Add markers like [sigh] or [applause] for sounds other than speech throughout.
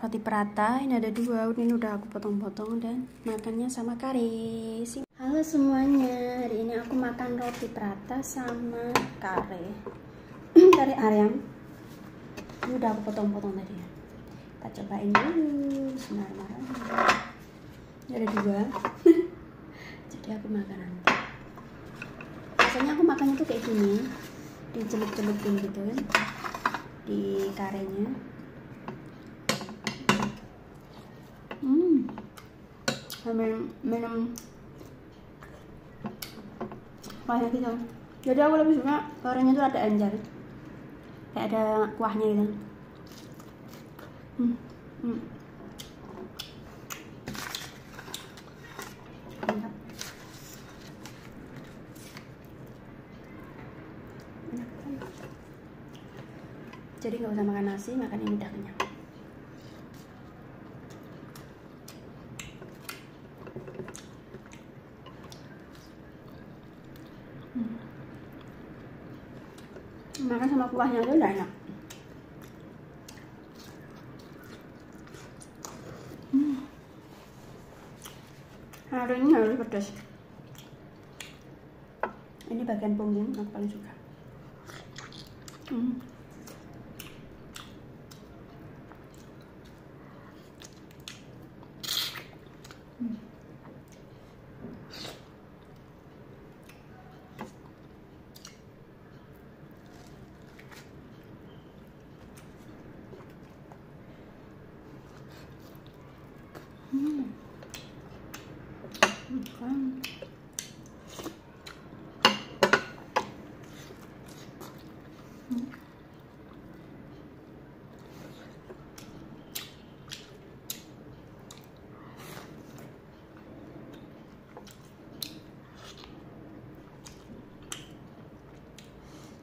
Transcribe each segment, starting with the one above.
roti prata ini ada dua. Ini udah aku potong-potong dan makannya sama kare halo semuanya. Hari ini aku makan roti prata sama kare. [clears throat] Kare ayam ini udah aku potong-potong tadi ya. Kita cobain dulu. Bismillahirrahmanirrahim. Ini ada dua. [laughs] Jadi aku makan nanti. Biasanya aku makannya tuh kayak gini. Dicelup-celupin gitu. Di karenya sambil minum banyak gitu jadi aku lebih suka karenya tuh ada encer kayak ada kuahnya gitu hmm. Hmm. Jadi nggak usah makan nasi makan ini udah kenyang Hmm. Makan sama kuahnya tuh udah enak hmm. hari ini harus pedas ini bagian punggung aku paling suka. Hmm.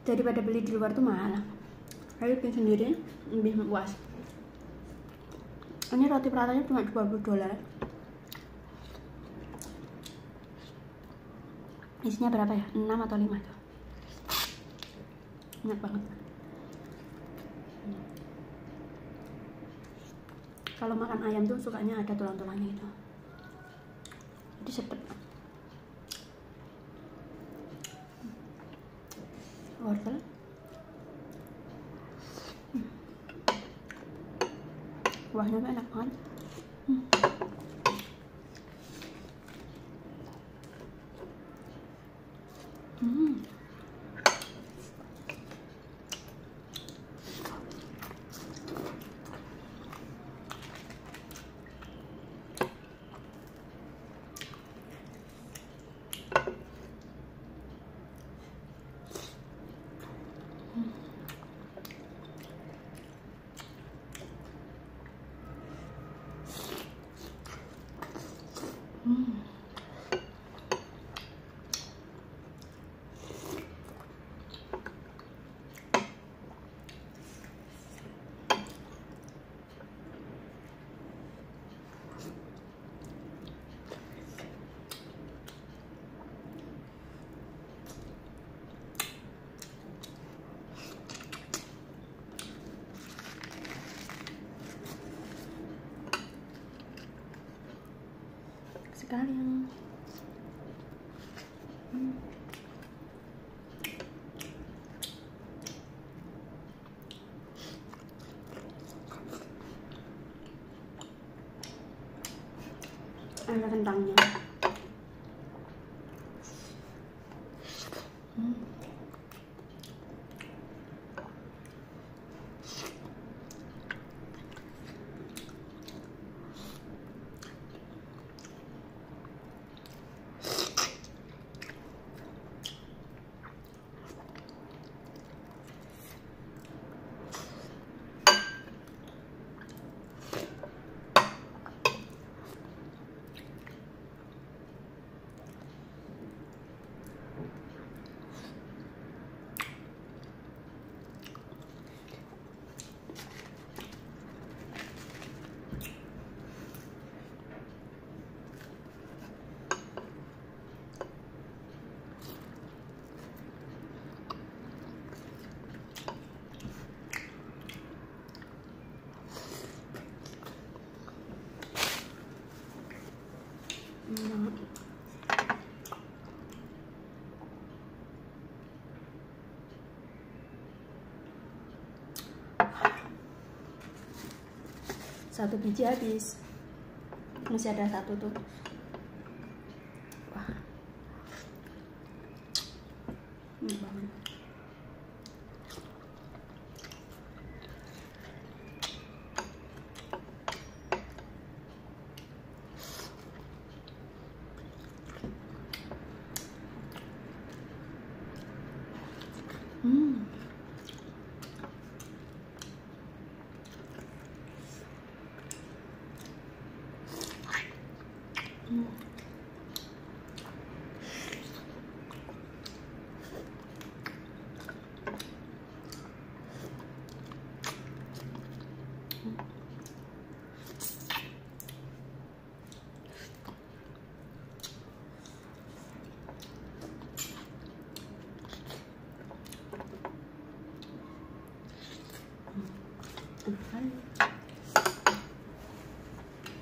Daripada beli di luar tuh mahal. Ayo bikin sendiri lebih puas ini roti peratanya cuma 20 dolar. Isinya berapa ya? 6 atau 5 tuh enak banget. Kalau makan ayam tuh sukanya ada tulang-tulangnya itu. Jadi sedap. Wortel kuahnya enak banget. Hmm. Hmm. Sekalian hmm. ada kentangnya hmm. Satu biji habis. Masih ada satu tuh. Wah. Ini banget Hmm.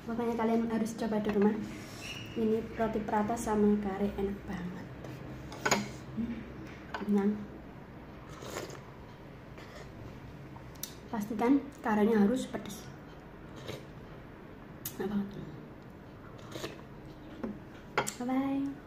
Makanya kalian harus coba di rumah ini roti prata sama kare enak banget. Kenyang. Pastikan karenya harus pedas enak banget. Bye bye